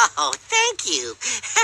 Oh, thank you.